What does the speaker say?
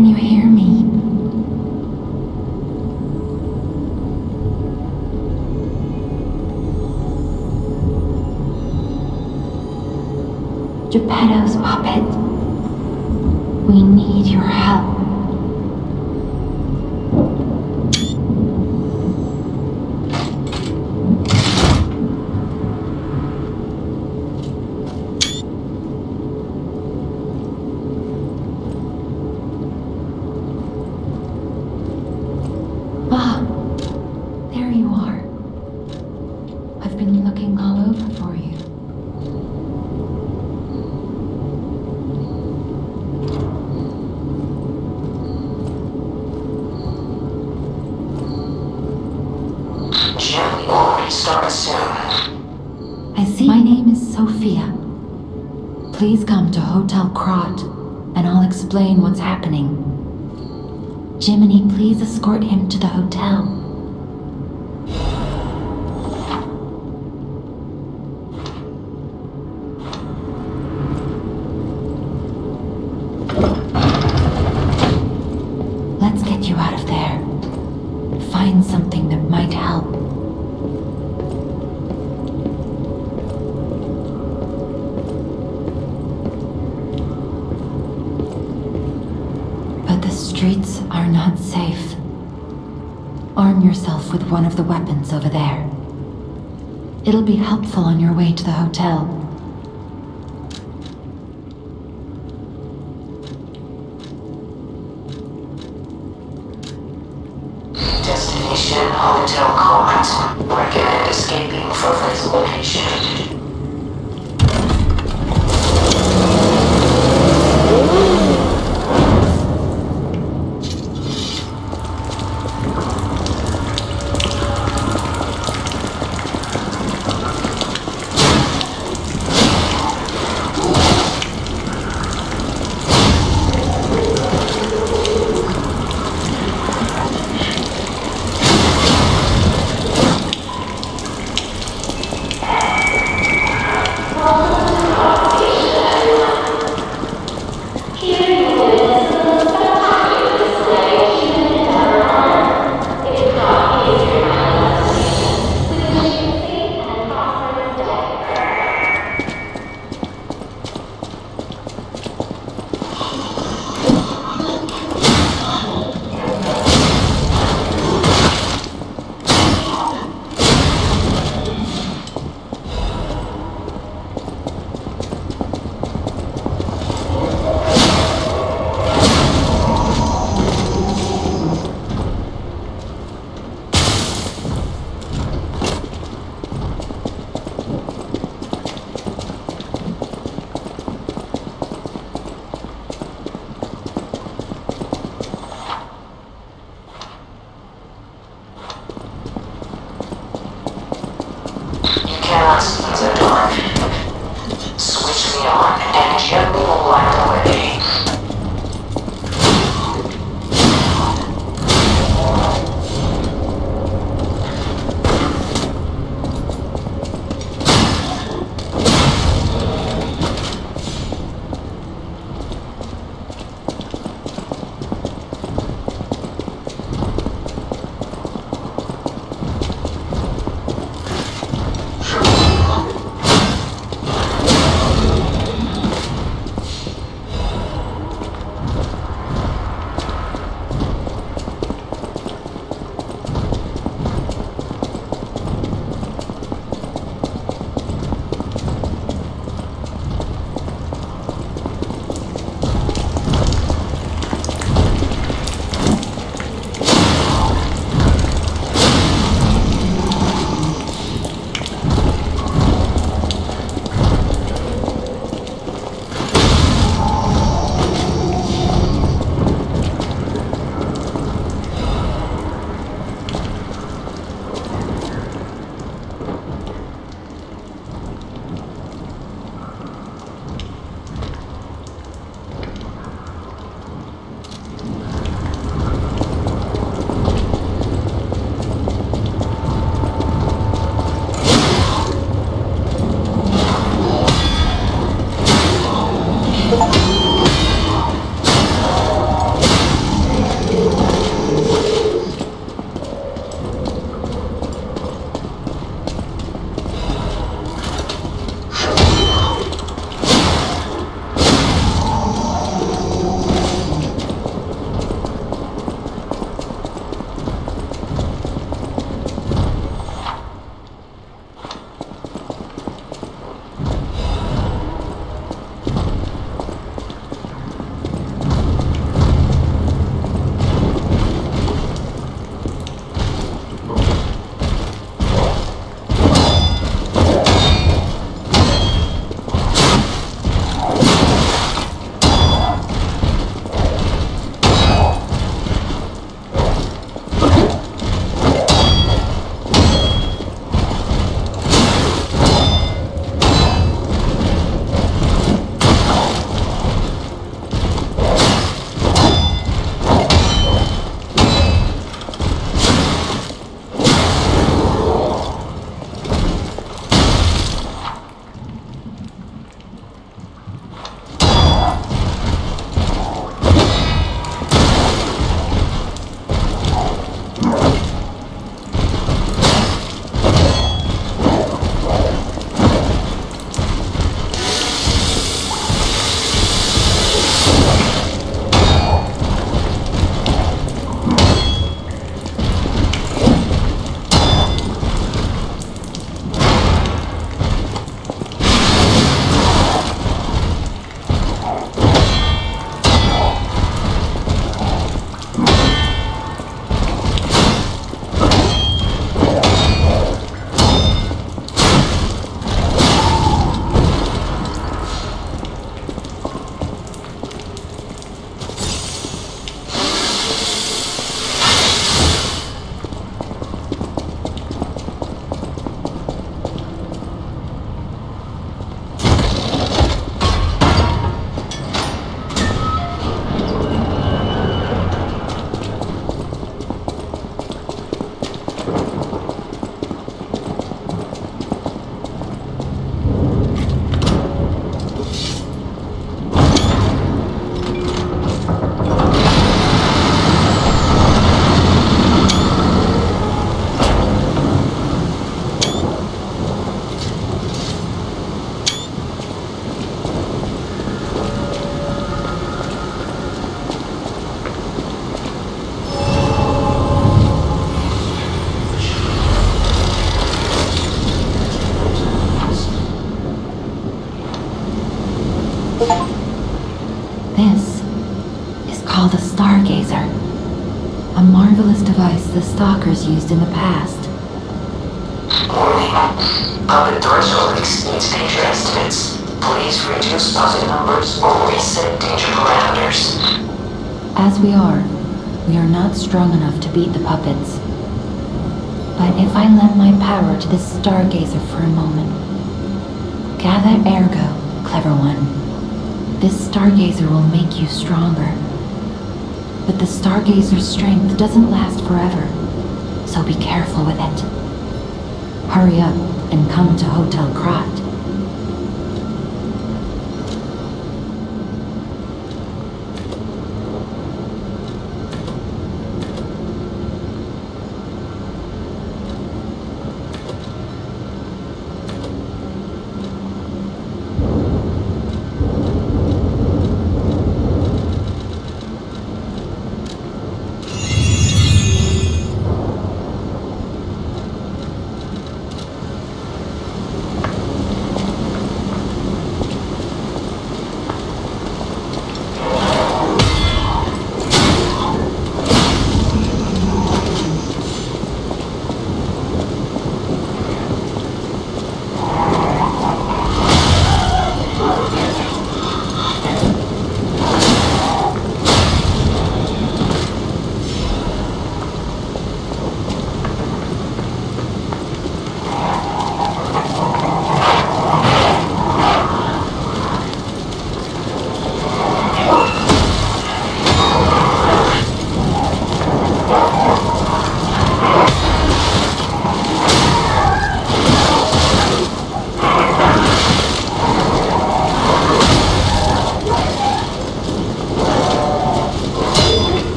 Can you hear me? Geppetto's puppet. We need your help. Ah, there you are. I've been looking all over for you. Jim, restart soon. I see my name is Sophia. Please come to Hotel Krat, and I'll explain what's happening. Jiminy, please escort him to the hotel. Yourself with one of the weapons over there. It'll be helpful on your way to the hotel. Destination Hotel Krat. Recommend escaping from this location. Switch me on and gently light stalkers used in the past. Warning. Puppet threshold exceeds danger estimates. Please reduce puppet numbers or reset danger parameters. As we are, we are not strong enough to beat the puppets. But if I lend my power to this stargazer for a moment. Gather ergo, clever one. This stargazer will make you stronger. But the stargazer's strength doesn't last forever, so be careful with it. Hurry up and come to Hotel Krat.